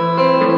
Música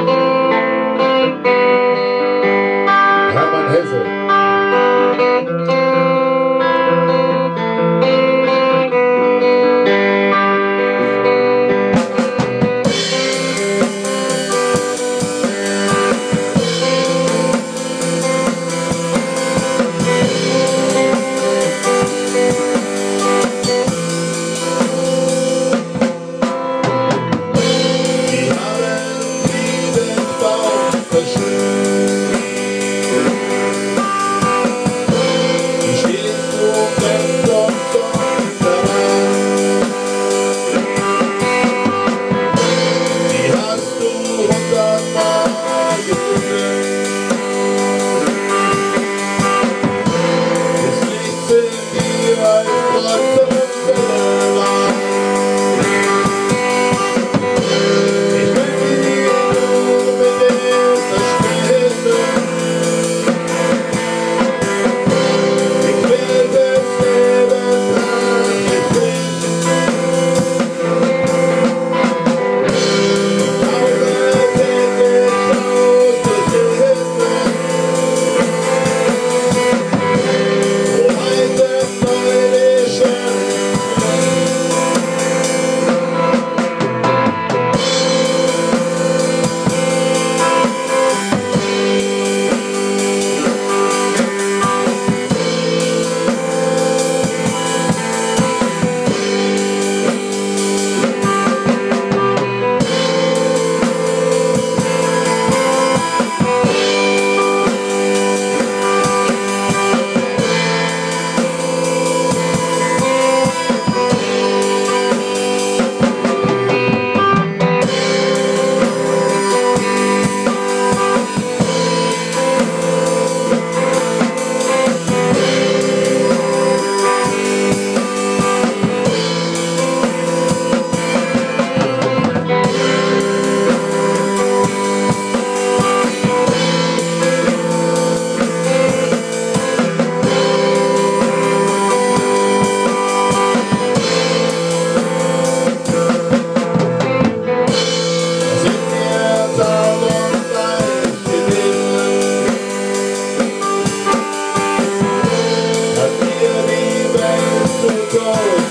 go.